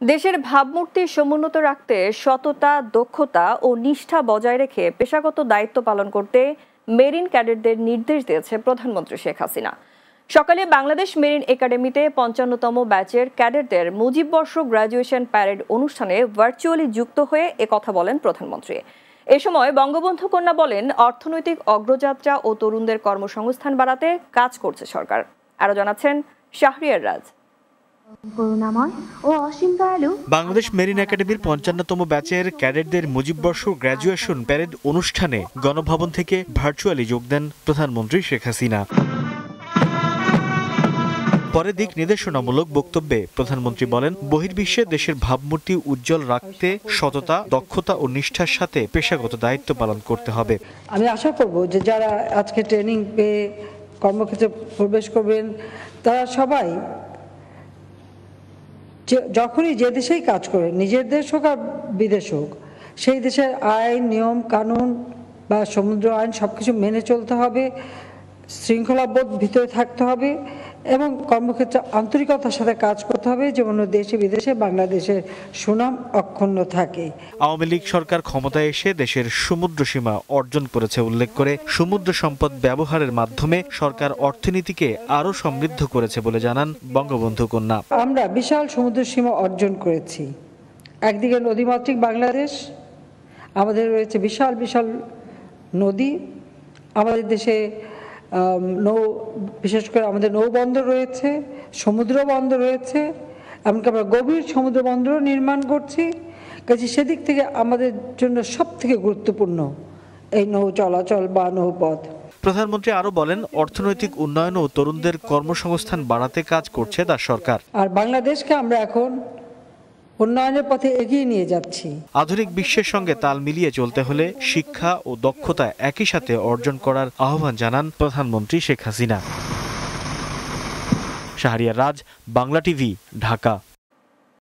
দেশের ভাবমূর্তি সমুন্নত রাখতে সততা, দক্ষতা ও নিষ্ঠা বজায় রেখে পেশাগত দায়িত্ব পালন করতে মেরিন ক্যাডেটদের নির্দেশ দিয়েছে প্রধানমন্ত্রী শেখ হাসিনা। সকালে বাংলাদেশ মেরিন একাডেমিতে পঞ্চান্নতম ব্যাচের ক্যাডেটদের মুজিববর্ষ গ্র্যাজুয়েশন প্যারেড অনুষ্ঠানে ভার্চুয়ালি যুক্ত হয়ে কথা বলেন প্রধানমন্ত্রী। এ সময় বঙ্গবন্ধু কন্যা বলেন, অর্থনৈতিক অগ্রযাত্রা ও তরুণদের কর্মসংস্থান বাড়াতে কাজ করছে সরকার। আরও জানাচ্ছেন শাহরিয়ার রাজ। করুণাময় ও অসীম দয়ালু। বাংলাদেশ মেরিন একাডেমির পঞ্চান্নতম ব্যাচের ক্যাডেটদের মুজিববর্ষ গ্র্যাজুয়েশন প্যারেড অনুষ্ঠানে গণভবন থেকে ভার্চুয়ালি যোগ দেন প্রধানমন্ত্রী শেখ হাসিনা। পরে দিক নির্দেশনামূলক বক্তব্যে প্রধানমন্ত্রী বলেন বহির্বিশ্বে দেশের ভাবমূর্তি উজ্জ্বল রাখতে সততা দক্ষতা ও নিষ্ঠার সাথে পেশাগত দায়িত্ব পালন করতে হবে। আমি আশা করব যে যারা আজকে ট্রেনিং পেয়ে কর্মক্ষেত্রে প্রবেশ করবেন তারা সবাই যখনই যে দেশেই কাজ করে, নিজের দেশ হোক আর বিদেশ হোক, সেই দেশের আইন, নিয়ম, কানুন বা সমুদ্র আইন সব কিছু মেনে চলতে হবে, শৃঙ্খলাবোধ ভিতরে থাকতে হবে এবং কর্মক্ষেত্রে আন্তরিকতার সাথে কাজ করতে হবে যেমন দেশে বিদেশে বাংলাদেশের সুনাম অক্ষুণ্ণ থাকে। আওয়ামী লীগ সরকার ক্ষমতায় এসে দেশের সমুদ্র সীমা অর্জন করেছে উল্লেখ করে সমুদ্র সম্পদ ব্যবহারের মাধ্যমে সরকার অর্থনীতিকে আরও সমৃদ্ধ করেছে বলে জানান বঙ্গবন্ধু কন্যা। আমরা বিশাল সমুদ্র সীমা অর্জন করেছি। একদিকে নদীমাতৃক বাংলাদেশ আমাদের রয়েছে বিশাল বিশাল নদী আমাদের দেশে নৌ বিশেষ করে আমাদের নৌবন্দর রয়েছে সমুদ্র বন্দর রয়েছে এমনকি আমরা গভীর সমুদ্র বন্দরও নির্মাণ করছি। কাজে সেদিক থেকে আমাদের জন্য সব থেকে গুরুত্বপূর্ণ এই নৌ চলাচল বা নৌপথ। প্রধানমন্ত্রী আরও বলেন অর্থনৈতিক উন্নয়ন ও তরুণদের কর্মসংস্থান বাড়াতে কাজ করছে তার সরকার। আর বাংলাদেশকে আমরা এখন উন্নয়নের পথে এগিয়ে নিয়ে যাচ্ছি। আধুনিক বিশ্বের সঙ্গে তাল মিলিয়ে চলতে হলে শিক্ষা ও দক্ষতা একই সাথে অর্জন করার আহ্বান জানান প্রধানমন্ত্রী শেখ হাসিনা। শাহরিয়ার রাজ, বাংলা টিভি, ঢাকা।